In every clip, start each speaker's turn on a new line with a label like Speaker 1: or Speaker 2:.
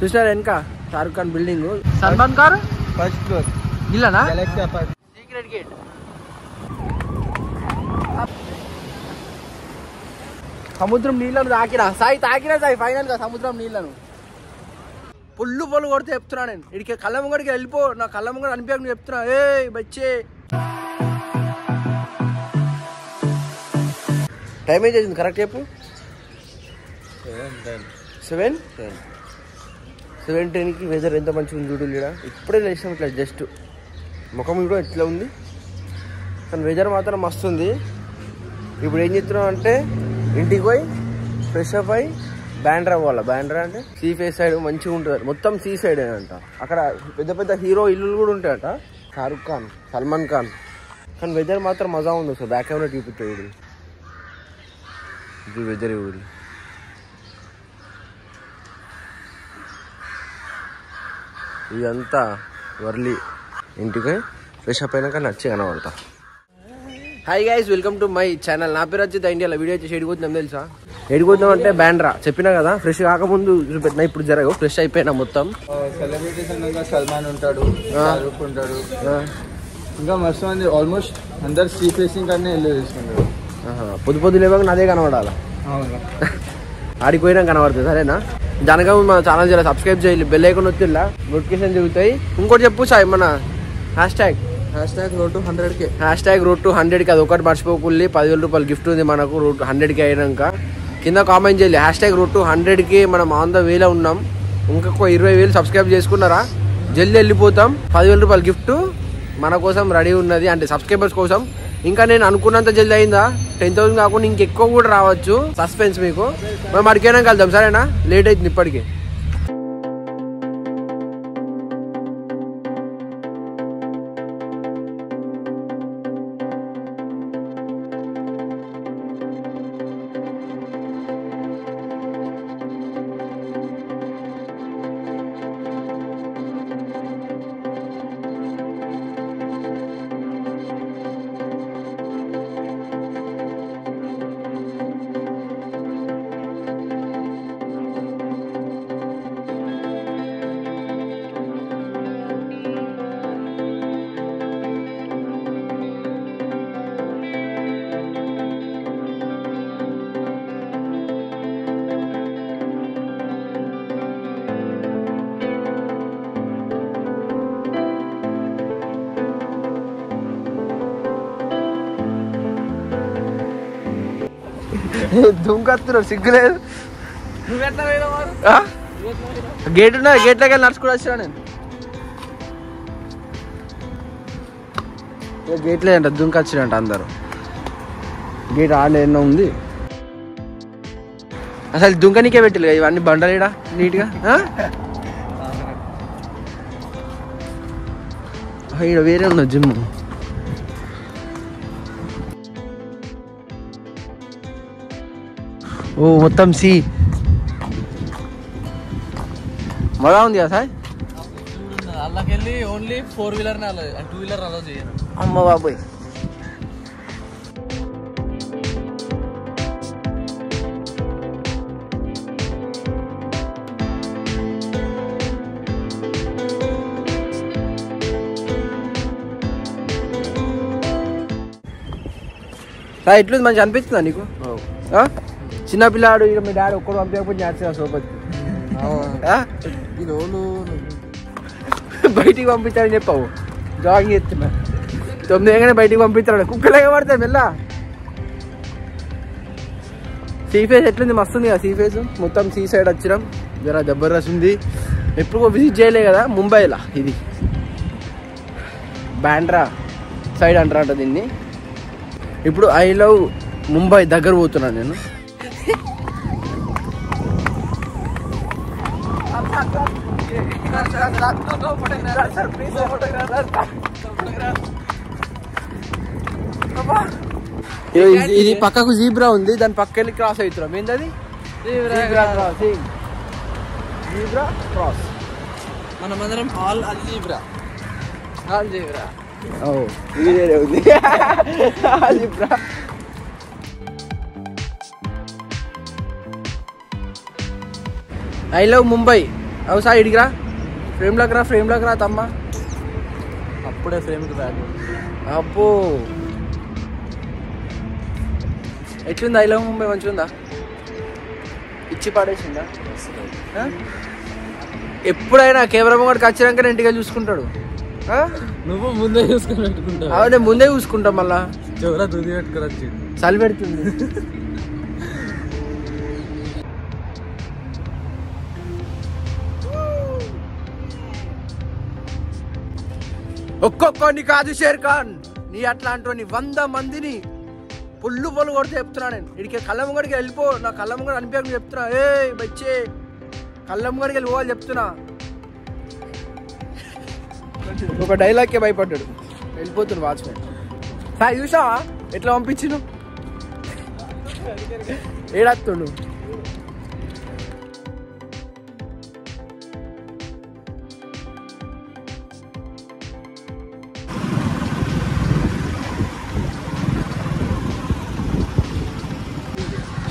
Speaker 1: చూసినారు వెనక? Shahrukh Khan building Salman Khan
Speaker 2: first floor
Speaker 1: ఇల్లనా? Secret gate సముద్రం నీళ్ళను తాకినా. సాయి తాకినా సాయి ఫైనల్గా సముద్రం నీళ్ళను. పుల్లు పొల్లు కొడితే చెప్తున్నా నేను. ఇడికి కళ్ళ ముంగడికి వెళ్ళిపో. నా కళ్ళ ముంగడు అనిపించక నువ్వు చెప్తున్నా. ఏ బచ్చే. టైం ఏం చేసింది? కరెక్ట్ చెప్పు. సెవెన్ సెవెన్ టెన్కి వెదర్ ఎంత మంచిగా ఉంది చూడు ఇక్కడ ఇప్పుడే లేచాం ఇట్లా జస్ట్ ముఖం కూడా ఎట్లా ఉంది? కానీ వెదర్ మాత్రం మస్తు ఉంది. ఇప్పుడు ఏం చెప్తున్నాం అంటే ఇంటికి పోయి ఫ్రెష్ అప్ అయి బ్యాండ్రా పోవాలి? బ్యాండ్రా అంటే సీ ఫేస్ సైడ్ మంచిగా ఉంటుంది. మొత్తం సీ సైడ్ అంట. అక్కడ పెద్ద పెద్ద హీరో ఇల్లులు కూడా ఉంటాయట. షారుఖ్ ఖాన్ సల్మాన్ ఖాన్ కానీ వెదర్ మాత్రం మజా ఉంది సార్ బ్యాక్ కెమెరా చూపిస్తాయి ఇది వెదర్ ఊరి ఇదంతా వర్లీ. ఇంటికి ఫ్రెష్ అప్ అయినాక నచ్చి కనబడతా. Hi guys welcome to my channel నా పేరు వచ్చి ఇండియాలో వీడియో వచ్చి ఎడిపోతున్నాం తెలుసా? ఎడిపోతున్నాం అంటే బ్యాండ్రా చెప్పినా కదా ఫ్రెష్ కాకముందు చూపెట్టినా ఇప్పుడు జరగవు. ఫ్రెష్ అయిపోయినా మొత్తం.
Speaker 2: సెలబ్రిటీస్ అనగా సల్మాన్ ఉంటాడు
Speaker 1: ఆ.
Speaker 2: షారూక్ ఉంటాడు. ఇంకా మస్తు మంది ఆల్మోస్ట్ అందరు సీ ఫేసింగ్ కన్నా వెళ్ళి తీసుకుంటారు
Speaker 1: పొద్దు పొద్దు లేవాక నాదే కనబడాలా?
Speaker 2: అవును.
Speaker 1: ఆడికి పోయినా కనబడుతుంది సరేనా? జనగా మన ఛానల్ చేయాలి సబ్స్క్రైబ్ చేయాలి బెల్ ఐకాన్ వచ్చిల్లా నోటిఫికేషన్ తిరుగుతాయి ఇంకోటి చెప్పు సాయి మన hash tag
Speaker 2: hash tag road to hundred K
Speaker 1: hash tag route to హండ్రెడ్కి అది ఒకటి మర్చిపోకుల్లి పదివేల రూపాయలు గిఫ్ట్ ఉంది మనకు రూట్ హండ్రెడ్కి అయినాక. కింద కామెంట్ చేయాలి హ్యాష్ ట్యాగ్ రూట్ టు హండ్రెడ్కి మనం ఆన్ ద వేలో ఉన్నాం. ఇంకొక ఇరవై వేలు సబ్స్క్రైబ్ చేసుకున్నారా? జల్దీ వెళ్ళిపోతాం. పదివేల రూపాయలు గిఫ్ట్ మన కోసం రెడీ ఉన్నది. అంటే సబ్స్క్రైబర్స్ కోసం ఇంకా నేను అనుకున్నంత జల్దీ అయిందా? టెన్ థౌసండ్ కాకుండా ఇంకెక్కువ కూడా రావచ్చు. సస్పెన్స్ మీకు. మనం అడిగైనా కలుద్దాం. సరేనా? లేట్ అవుతుంది ఇప్పటికి. దుంకత్తున్నారు సిగ్గులేదు? గేట్ ఉన్నది గేట్లోకి వెళ్ళి నడుచుకుని వచ్చినా నేను. గేట్ లేదంట దుంకొచ్చినంట అందరు. గేట్ ఆడ ఎన్నో ఉంది. అసలు దుంకనికే పెట్టిల్లు కదా ఇవన్నీ బండలేడా నీట్గా? ఈడ వేరే ఉన్నది జిమ్. ఓ మొత్తం సి మళ్ళా ఉంది కదా sir
Speaker 2: అల్లకెళ్ళి only four wheeler two wheeler allow చేయను
Speaker 1: అమ్మ బాబోయ్ సార్ ఎట్లుంది మంచి అనిపిస్తుందా నీకు ఆ? చిన్న పిల్లాడు ఇక మీ డాడీ ఒక్కడు పంపించకపోతే చేస్తా సోపతి బయటికి పంపించాలని చెప్పావు. జాగింగ్ చేస్తున్నా తొమ్మిది వేగానే బయటికి పంపిస్తాడు. కుక్కలు ఎగబడతాయి మెల్ల. సీ ఫేస్ ఎట్లుంది? మస్తు ఉంది కదా సీ ఫేస్. మొత్తం సీ సైడ్ వచ్చినాం. జర జబర్దస్త్ ఉంది. ఎప్పుడు విజిట్ చేయలే కదా ముంబైలా ఇది. బ్యాండ్రా. సైడ్ అంటారంట దీన్ని. ఇప్పుడు ఐ లవ్ ముంబై దగ్గర పోతున్నాను నేను. ఇది- ఇది పక్కకు జీబ్రా ఉంది దాని పక్క వెళ్ళి క్రాస్ అవుతున్నాం ఏంటది జీబ్రా జీబ్రా క్రాస్
Speaker 2: మనమందరం ఆల్ అల్జీబ్రా
Speaker 1: జీబ్రా. ఓ. ఇది వేరే ఉంది జీబ్రా. I love Mumbai. అవు సార్ ఇడిగిరా ఫ్రేమ్లోకి రా ఫ్రేమ్లోకి రా తమ్మ.
Speaker 2: అప్పుడే ఫ్రేమ్కి బ్యాగ్
Speaker 1: అబ్బో. ఎట్లుంది ఐ లవ్ ముంబై? మంచిగా ఉందా ఇచ్చి పడేసిందా? ఎప్పుడైనా కెమెరా ముంగడికి వచ్చినాక ఇంటికి వెళ్ళి చూసుకుంటాడు?
Speaker 2: నువ్వు ముందే చూసుకుని పెట్టుకుంటావు?
Speaker 1: నేను ముందే చూసుకుంటాం మళ్ళా.
Speaker 2: చెవుల దుది పెట్టుకుని వచ్చి
Speaker 1: చలి పెడుతుంది. ఒక్కొక్కడిని కాదు షేర్ ఖాన్. నీ అట్లాంటి వంద మందిని పుల్లు పొల్లు కొడితే చెప్తున్నా నేను. ఇడికి కళ్ళమ్మగడికి వెళ్ళిపో నా కళ్ళ ముంగడ చెప్తున్నా. ఏ బచ్చే. కళ్ళమ్మగడికి ముంగడికి చెప్తున్నా. ఒక డైలాగ్కే భయపడ్డాడు. వెళ్ళిపోతుడు వాచ్మెన్. సార్ చూసా ఎట్లా పంపించిను ఏడత్తుండు.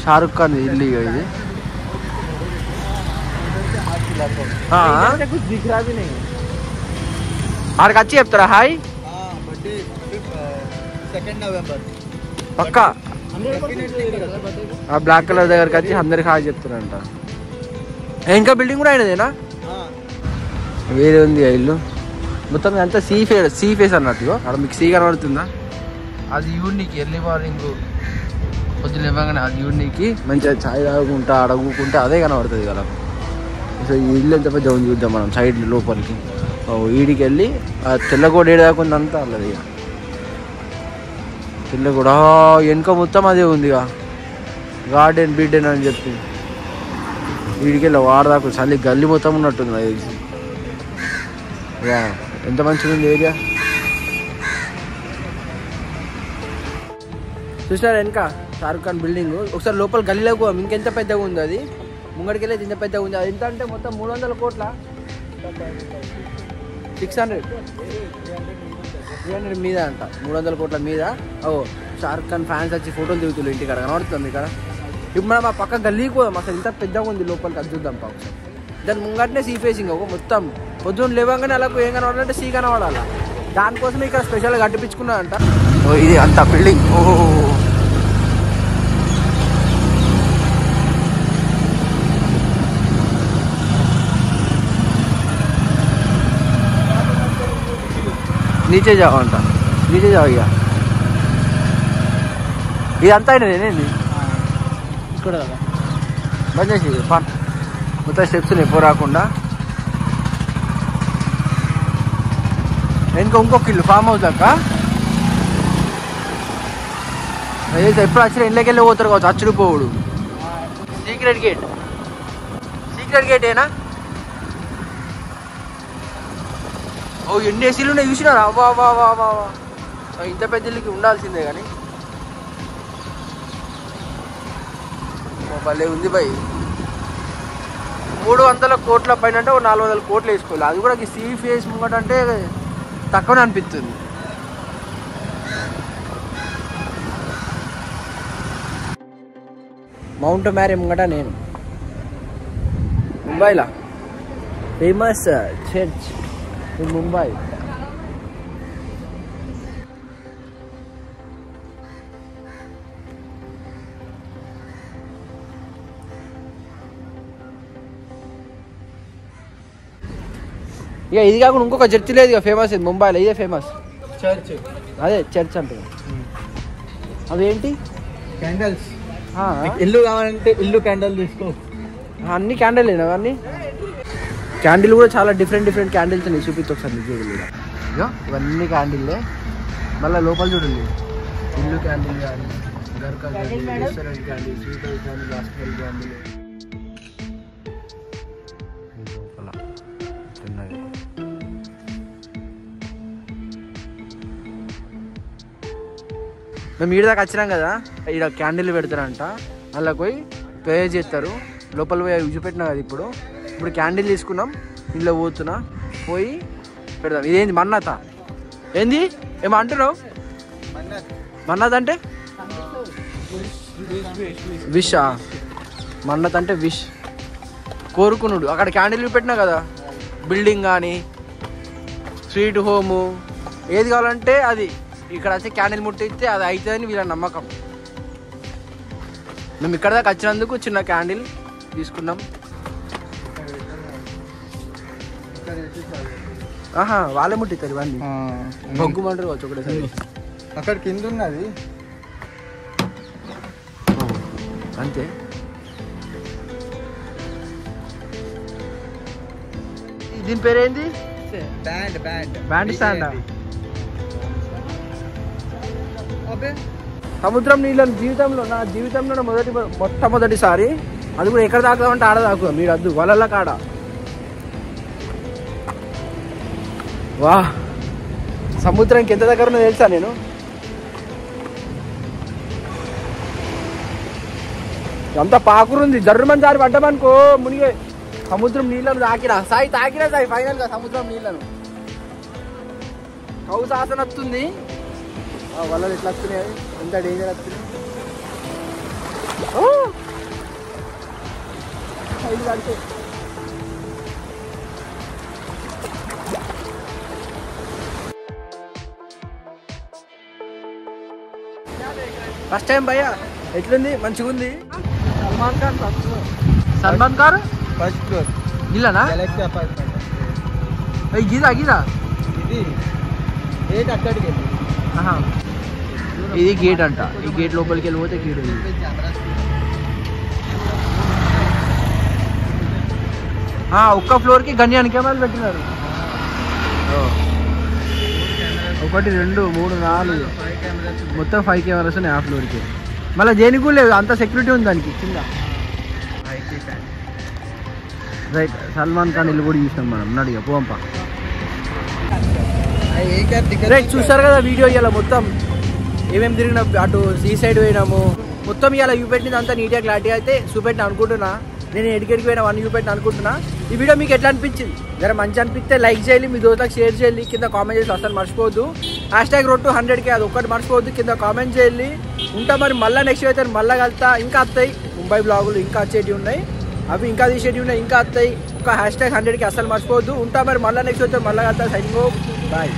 Speaker 1: షారుఖ్ ఖాన్ ఇల్లు ఇది. ఆడికి వచ్చి చెప్తారా? హాయ్. పక్క? ఆ బ్లాక్ కలర్ దగ్గరకి వచ్చి అందరికి హాయ్ చెప్తారంట ఇంకా బిల్డింగ్ కూడా అయినదేనా వేరే ఉంది ఇల్లు. మొత్తం అంతా సీ ఫేస్ సీ ఫేస్ అన్నట్టుగా అక్కడ మీకు సీ కనబడుతుందా? అది యూనిక్ ఎర్లీ మార్నింగ్. పొద్దున ఇవ్వగానే అది యూనిక్ మంచిగా చాయ్ తాగుకుంటా అడుగుకుంటా అదే కనబడుతుంది కదా. సో ఈ ఇల్లు ఎంత పెద్ద ఉంది చూద్దాం మనం సైడ్ లోపలికి. ఓ ఈడికి వెళ్ళి ఆ తెల్లగోడ ఏడు దాకా ఉంది అంతా అల్లది ఇక. తెల్లగోడ వెనుక మొత్తం అదే ఉంది ఇక. గార్డెన్ బిడ్డెన్ అని చెప్పి. వీడికి వెళ్ళి వాడదాకు చలి గల్లి మొత్తం ఉన్నట్టుంది నాకు తెలిసి. ఎంత మంచిగా ఉంది ఏరియా? చూసినారు వెనక? షారుఖ్ ఖాన్ బిల్డింగ్ ఒకసారి లోపల గల్లీలోకి పోదాం ఇంకెంత పెద్దగా ఉంది అది? ముంగడికెళ్ళి ఇంత పెద్దగా ఉంది. అది ఎంత అంటే మొత్తం మూడు వందల కోట్ల. సిక్స్ హండ్రెడ్ త్రీ హండ్రెడ్ మీద అంట. మూడు వందల కోట్ల మీద. ఓ షారుఖ్ ఖాన్ ఫ్యాన్స్ వచ్చి ఫోటోలు దిగుతుంది ఇంటికాడ కనబడుతుంది ఇక్కడ ఇప్పుడు మనం ఆ పక్క గల్లీకి పోదాం. అసలు ఇంత పెద్దగా ఉంది లోపలికి. అది చూద్దాం పాప. దాని ముంగటనే సీ ఫేసింగ్ ఒక మొత్తం పొద్దున్న లేవగానే అలా ఏం కనబడాలంటే సీ కనబడాలి? దానికోసం ఇక్కడ స్పెషల్గా కట్టిపించుకున్నా అంట ఓ ఇది అంత బిల్డింగ్ ఓహో नीचे जाओ అంట नीचे जाओ ఇక ఇదంతా అయినదేనేంది
Speaker 2: ఇక్కడ
Speaker 1: బంద్ చేసి పా మొత్తం స్టెప్స్ ఎక్కువ రాకుండా ఇంకా ఇంకొక ఇల్లు ఫామ్ హౌస్ అక్క ఏదైతే ఎప్పుడు వచ్చిన ఇళ్ళకి వెళ్ళి పోతారు కావచ్చు అచ్చుడు పోవుడు సీక్రెట్ గేట్ సీక్రెట్ గేట్ ఏనా ఓ ఎన్ని ఏసీలు ఉన్నాయి చూసినారా? వా వా వా వా వా. ఇంత పెద్ద ఇల్లుకి ఉండాల్సిందే కానీ. ఓ, భలే ఉంది భయ్ మూడు వందల కోట్ల పైన అంటే ఒక నాలుగు వందల కోట్లు వేసుకోవాలి. అది కూడా సీ ఫేస్ ముంగట అంటే తక్కువనే అనిపిస్తుంది. మౌంట్ మ్యారీ ముంగట నేను. ముంబైలా? Famous church uh, in Mumbai ఇక ఇది కాకుండా ఇంకొక చర్చ్ లేదు ఇక ఫేమస్ ఇది ముంబైలో ఇదే ఫేమస్
Speaker 2: చర్చ్
Speaker 1: అదే చర్చ్ అంటే అవేంటి?
Speaker 2: క్యాండల్స్ ఇల్లు కావాలంటే ఇల్లు క్యాండల్ తీసుకో.
Speaker 1: అన్ని క్యాండిల్ అవన్నీ? క్యాండిల్ కూడా చాలా డిఫరెంట్ డిఫరెంట్ క్యాండిల్స్ ఉన్నాయి. చూపిస్తా ఒకసారి మీకు చూడండి. ఇగో ఇవన్నీ క్యాండిల్లే. మళ్ళీ లోపల చూడండి. ఇల్లు క్యాండిల్ కానీ గర్కా candle restaurant candle sweet house candle hospital candle. లోపల. చిన్నది మేము ఈడ దాకా వచ్చినాం కదా ఈడ క్యాండిల్ పెడతారంట. అలా పోయి పే చేస్తారు. లోపల పోయి అవి చూపెట్టినా కదా ఇప్పుడు. ఇప్పుడు క్యాండిల్ తీసుకున్నాం. ఇంట్లో పోతున్నా. పోయి పెడదాం. ఇదేంది మన్నత? ఏంది? ఏమో అంటున్నావు? మన్నత్ అంటే? విష్ మన్నత్ అంటే విష్. కోరుకునుడు. అక్కడ క్యాండిల్ పెట్టినా కదా? బిల్డింగ్ కానీ స్వీట్ హోము. ఏది కావాలంటే అది. ఇక్కడ వచ్చి క్యాండిల్ ముట్టిస్తే అది అవుతుందని వీళ్ళ నమ్మకం. మేము ఇక్కడ దాకా వచ్చినందుకు చిన్న క్యాండిల్ తీసుకున్నాం. ఆహా వాళ్ళే ముట్టిస్తారు ఇవన్నీ. బొగ్గుమంటారు కావచ్చు ఒకటేసారి.
Speaker 2: అక్కడ కింద ఉన్నది
Speaker 1: అంతే. దీని పేరేంది?
Speaker 2: Band band.
Speaker 1: బ్యాండ్ స్టాండా? సముద్రం నీళ్ళని జీవితంలో నా జీవితంలో మొదటి మొట్టమొదటిసారి అది కూడా ఎక్కడ తాకుదామంటే ఆడ తాకు మీరు అద్దు వలల కాడ. వా. సముద్రానికి ఎంత దగ్గర ఉన్నదో తెలుసా నేను? అంత పాకురుంది జర్రుమని దారి పడ్డమనుకో మునిగే. సముద్రం నీళ్ళను తాకిరా. సాయి తాకిరా సాయి ఫైనల్గా సముద్రం నీళ్ళను. కౌసాసన వస్తుంది. ఆ వలలు ఎట్లా వస్తున్నాయి? ఎంత డేంజర్ వస్తుంది? ఓ! ఐదు గంటలు. ఫస్ట్ టైం భయ్యా ఎట్లుంది మంచిగా ఉంది
Speaker 2: Salman Khan? First
Speaker 1: Salman car
Speaker 2: first floor
Speaker 1: ఇల్లనా
Speaker 2: apartment
Speaker 1: గీదా గీదా?
Speaker 2: ఇది. గేట్ అక్కడికి.
Speaker 1: ఇది గేట్ అంట. ఈ గేట్ లోపలికి వెళ్ళిపోతే గేట్ ఒక్క ఫ్లోర్కి అని కెమెరాలు పెట్టినారు. ఒకటి రెండు మూడు నాలుగు. మొత్తం ఫైవ్ కెమెరాస్ ఉన్నాయి ఆ ఫ్లోర్కి మళ్ళీ దేనికి కూడా లేదు అంత సెక్యూరిటీ ఉంది దానికి. కింద. రైట్ సల్మాన్ ఖాన్ ఇల్లు కూడా చూసినాం మనం. నడిగా పోంపా రైట్ చూస్తారు కదా వీడియో ఇలా మొత్తం. ఏమేమి తిరిగిన అటు సీ సైడ్ పోయినాము. మొత్తం ఇలా చూపెట్టింది అంతా నీట్గా క్లారిటీ అయితే చూపెట్టిన అనుకుంటున్నా. నేను ఎడికెడికి పోయినా వన్ చూపెట్టిన అనుకుంటున్నా. ఈ వీడియో మీకు ఎట్లా అనిపించింది? జర మంచి అనిపిస్తే లైక్ చేయాలి మీ దోస్తులకు షేర్ చేయాలి కింద కామెంట్ చేసి అసలు మర్చిపోవద్దు. హ్యాష్ ట్యాగ్ రొట్టు హండ్రెడ్కి అది ఒక్కటి మర్చిపోవద్దు కింద కామెంట్ చేయాలి ఉంటా మరి మళ్ళీ నెక్స్ట్ అయితే మళ్ళీ కలుతా. ఇంకా వస్తాయి. ముంబై బ్లాగులు ఇంకా వచ్చేటివి ఉన్నాయి. అవి ఇంకా తీసేటివి ఉన్నాయి ఇంకా వస్తాయి. ఒక హ్యాష్ ట్యాగ్ హండ్రెడ్కి అసలు మర్చిపోవద్దు. ఉంటా మరి మళ్ళీ నెక్స్ట్ అయితే మళ్ళీ కలుతా. Sign bye